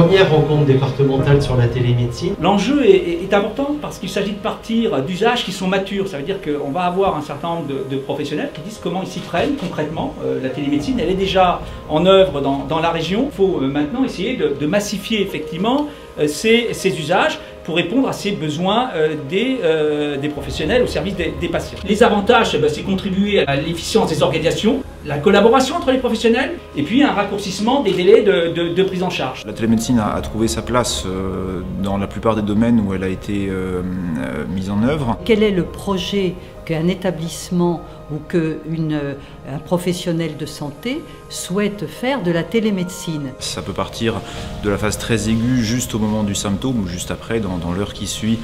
première rencontre départementale sur la télémédecine. L'enjeu est, important parce qu'il s'agit de partir d'usages qui sont matures. Ça veut dire qu'on va avoir un certain nombre de, professionnels qui disent comment ils s'y prennent concrètement. Euh, la télémédecine, elle est déjà en œuvre dans, dans la région. Il faut euh, maintenant essayer de, massifier effectivement euh, ces, ces, usages pour répondre à ces besoins des, des, professionnels au service des, des patients. Les avantages, eh ben, c'est contribuer à l'efficience des organisations, la collaboration entre les professionnels et puis un raccourcissement des délais de, de, de prise en charge. La télémédecine a, a trouvé sa place euh, dans la plupart des domaines où elle a été euh, mise en œuvre. Quel est le projet qu'un établissement ou qu'un professionnel de santé souhaite faire de la télémédecine. Ça peut partir de la phase très aiguë juste au moment du symptôme ou juste après, dans, dans l'heure qui suit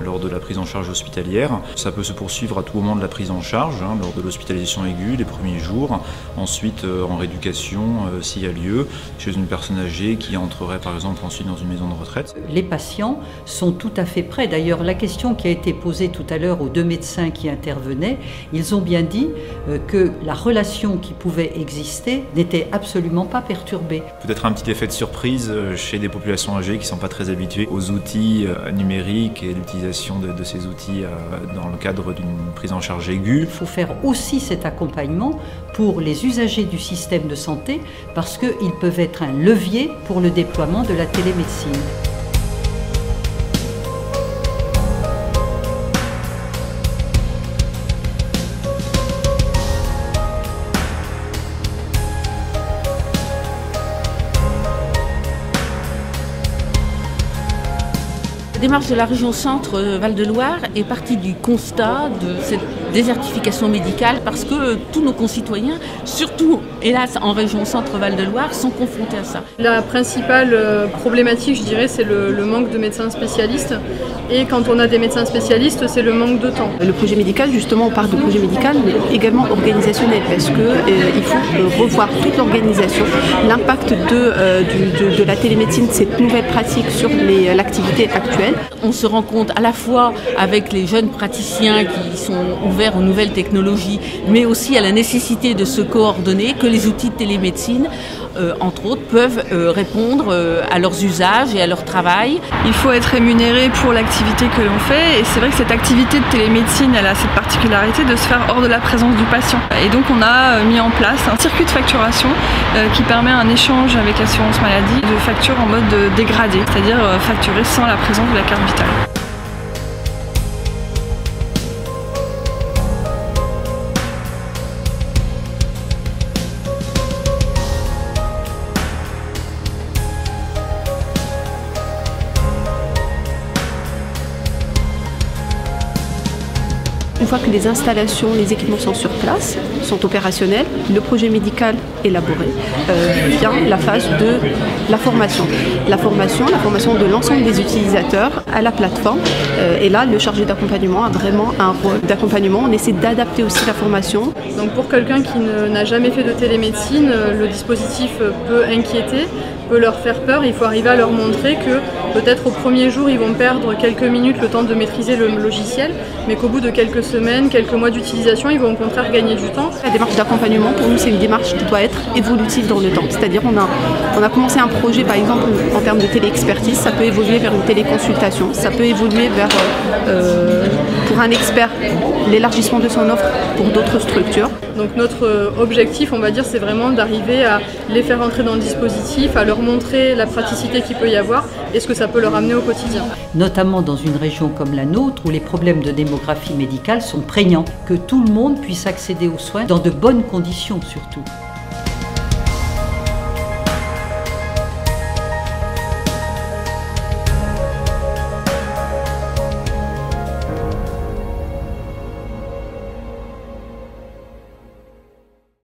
lors de la prise en charge hospitalière. Ça peut se poursuivre à tout moment de la prise en charge, hein, lors de l'hospitalisation aiguë, les premiers jours, ensuite euh, en rééducation euh, s'il y a lieu, chez une personne âgée qui entrerait par exemple ensuite dans une maison de retraite. Les patients sont tout à fait prêts. D'ailleurs, la question qui a été posée tout à l'heure aux deux médecins qui intervenaient, ils ont bien dit euh, que la relation qui pouvait exister n'était absolument pas perturbée. Peut-être un petit effet de surprise chez des populations âgées qui ne sont pas très habituées aux outils numériques et l'utilisation de, de, ces outils euh, dans le cadre d'une prise en charge aiguë. Il faut faire aussi cet accompagnement pour les usagers du système de santé parce qu'ils peuvent être un levier pour le déploiement de la télémédecine. La démarche de la région Centre Val-de-Loire est partie du constat de cette désertification médicale parce que tous nos concitoyens, surtout hélas en région Centre Val-de-Loire, sont confrontés à ça. La principale problématique, je dirais, c'est le, le, manque de médecins spécialistes. Et quand on a des médecins spécialistes, c'est le manque de temps. Le projet médical, justement, on parle de projet médical, mais également organisationnel, parce qu'il euh, faut revoir toute l'organisation, l'impact de, euh, de, de, la télémédecine, cette nouvelle pratique sur l'activité actuelle. On se rend compte à la fois avec les jeunes praticiens qui sont ouverts aux nouvelles technologies, mais aussi à la nécessité de se coordonner, que les outils de télémédecine, euh, entre autres, peuvent euh, répondre euh, à leurs usages et à leur travail. Il faut être rémunéré pour l'activité que l'on fait, et c'est vrai que cette activité de télémédecine, elle a cette particularité de se faire hors de la présence du patient. Et donc on a mis en place un circuit de facturation qui permet un échange avec l'assurance maladie de factures en mode dégradé, c'est-à-dire facturer sans la présence de la carte vitale. Une fois que les installations, les équipements sont sur place, sont opérationnels, le projet médical élaboré, euh, vient la phase de la formation. La formation, la formation de l'ensemble des utilisateurs à la plateforme. Euh, et là, le chargé d'accompagnement a vraiment un rôle d'accompagnement. On essaie d'adapter aussi la formation. Donc pour quelqu'un qui n'a jamais fait de télémédecine, le dispositif peut inquiéter, peut leur faire peur. Il faut arriver à leur montrer que peut-être au premier jour, ils vont perdre quelques minutes le temps de maîtriser le logiciel, mais qu'au bout de quelques semaines, quelques mois d'utilisation, ils vont au contraire gagner du temps. La démarche d'accompagnement, pour nous, c'est une démarche qui doit être évolutive dans le temps. C'est-à-dire on a, on a commencé un projet, par exemple, en termes de téléexpertise, ça peut évoluer vers une téléconsultation, ça peut évoluer vers, euh, pour un expert, l'élargissement de son offre pour d'autres structures. Donc notre objectif, on va dire, c'est vraiment d'arriver à les faire entrer dans le dispositif, à montrer la praticité qu'il peut y avoir et ce que ça peut leur amener au quotidien. Notamment dans une région comme la nôtre où les problèmes de démographie médicale sont prégnants, que tout le monde puisse accéder aux soins dans de bonnes conditions surtout.